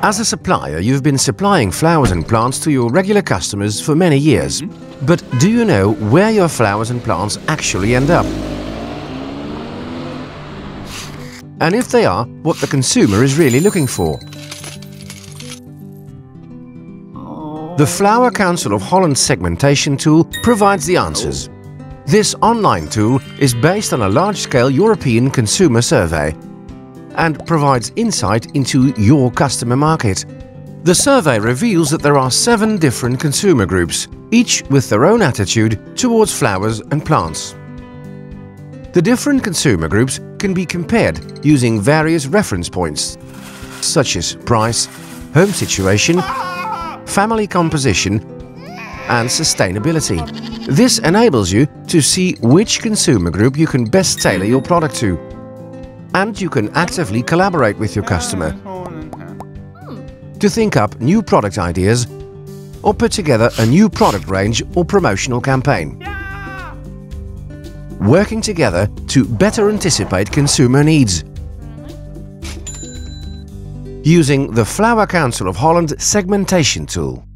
As a supplier, you've been supplying flowers and plants to your regular customers for many years. Mm-hmm. But do you know where your flowers and plants actually end up? And if they are, what the consumer is really looking for? The Flower Council of Holland segmentation tool provides the answers. Oh. This online tool is based on a large-scale European consumer survey and provides insight into your customer market. The survey reveals that there are seven different consumer groups, each with their own attitude towards flowers and plants. The different consumer groups can be compared using various reference points, such as price, home situation, family composition and sustainability. This enables you to see which consumer group you can best tailor your product to. And you can actively collaborate with your customer to think up new product ideas or put together a new product range or promotional campaign. Working together to better anticipate consumer needs using the Flower Council of Holland segmentation tool.